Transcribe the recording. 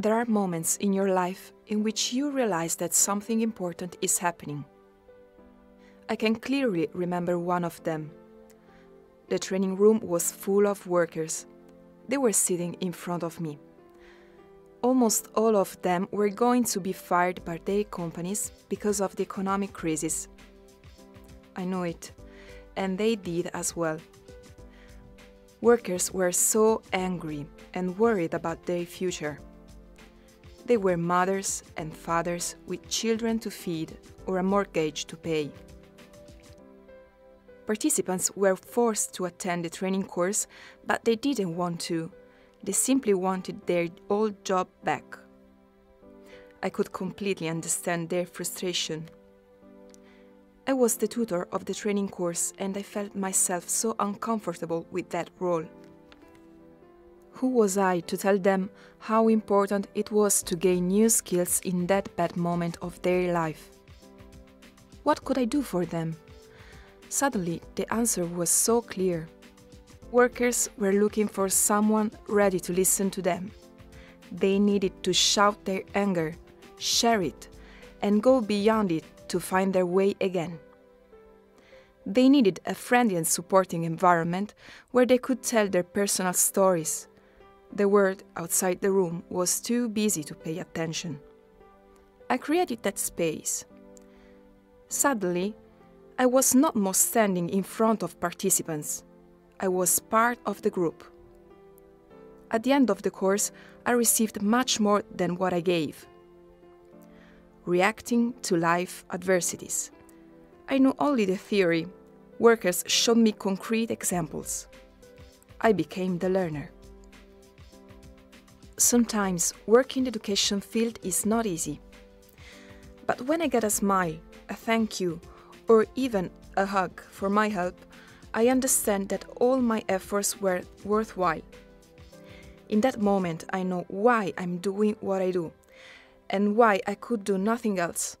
There are moments in your life in which you realize that something important is happening. I can clearly remember one of them. The training room was full of workers. They were sitting in front of me. Almost all of them were going to be fired by their companies because of the economic crisis. I know it, and they did as well. Workers were so angry and worried about their future. They were mothers and fathers with children to feed or a mortgage to pay. Participants were forced to attend the training course, but they didn't want to. They simply wanted their old job back. I could completely understand their frustration. I was the tutor of the training course and I felt myself so uncomfortable with that role. Who was I to tell them how important it was to gain new skills in that bad moment of their life? What could I do for them? Suddenly, the answer was so clear. Workers were looking for someone ready to listen to them. They needed to shout their anger, share it, and go beyond it to find their way again. They needed a friendly and supporting environment where they could tell their personal stories. The world outside the room was too busy to pay attention. I created that space. Suddenly, I was not more standing in front of participants. I was part of the group. At the end of the course, I received much more than what I gave. Reacting to life adversities. I knew only the theory. Workers showed me concrete examples. I became the learner. Sometimes work in the education field is not easy. But when I get a smile, a thank you, or even a hug for my help, I understand that all my efforts were worthwhile. In that moment, I know why I'm doing what I do and why I could do nothing else.